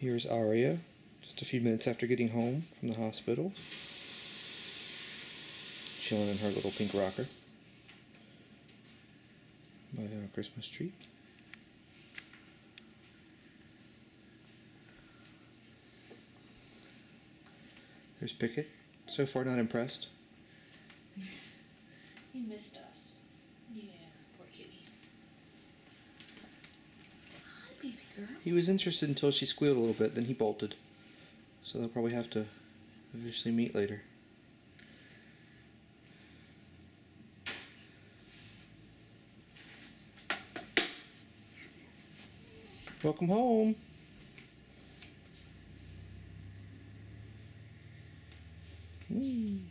Here's Aria, just a few minutes after getting home from the hospital. Chilling in her little pink rocker by a Christmas tree. There's Picket. So far, not impressed. He missed us. Yeah, He was interested until she squealed a little bit, then he bolted. So they'll probably have to eventually meet later. Welcome home. Mm.